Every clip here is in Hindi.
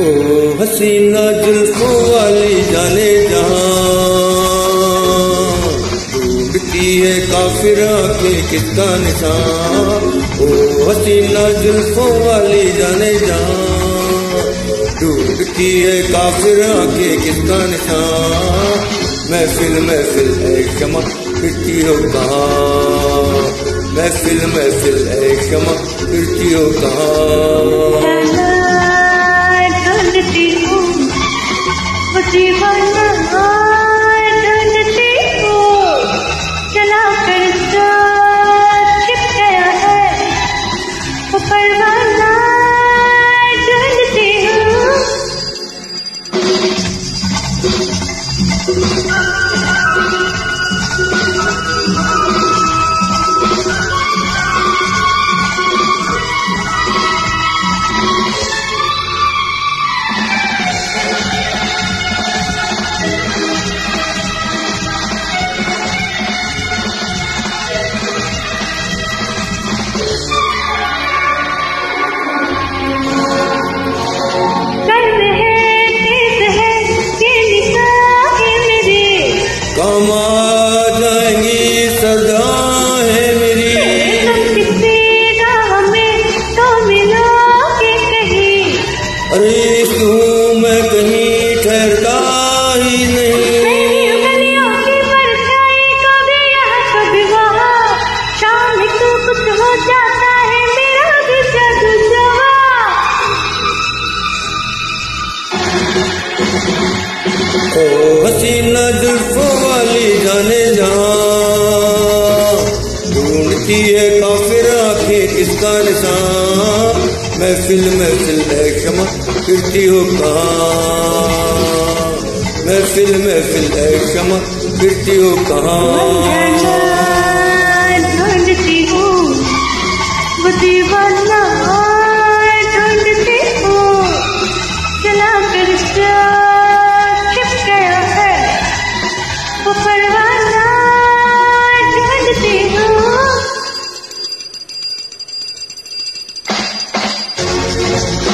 ओ हसीना जुल्फों वाली जाने जहाँ। है काफिर के किसका निशान? ओ हसीना जुल्फों वाली जाने जहाँ। ढूंढती है काफिर के किसका निशान? महफिल महफिल है क्षमा फिरती हो कहाँ? महफिल महफिल है क्षमा फिरती हो कहाँ? 喜欢什么？जाने ढूंढती है काफिर आँखें किसका निशान? महफिल महफिल है क्षमा, फिरती हो कहाँ? महफिल महफिल है क्षमा, फिरती हो कहाँ?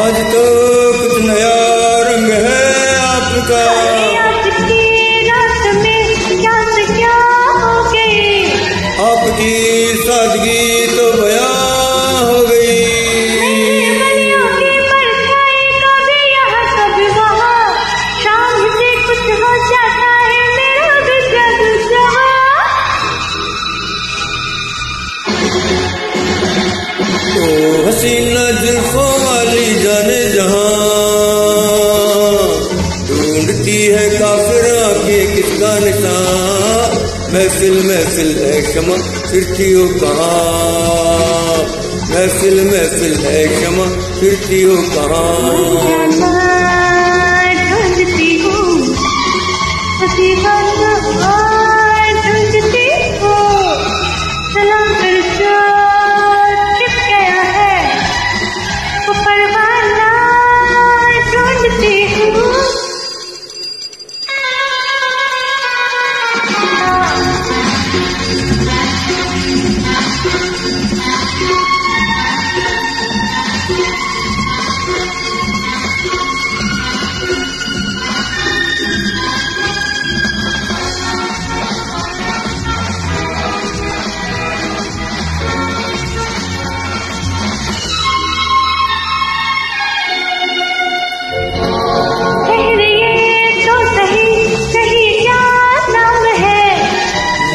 onde todo जहाँ ढूंढती है काफिरा के किसका निशान? महफिल महफिल है क्षमा फिरती हो कहाँ? महफिल महफिल है क्षमा फिरती हो कहाँ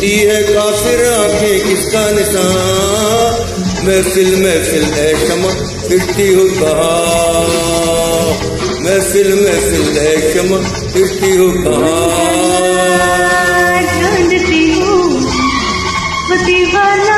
देती है काफिर आँखें किसका निशान? महफिल महफिल है क्षमा फिरती हो कहा। महफिल महफिल है क्षमा फिरती हो। कहा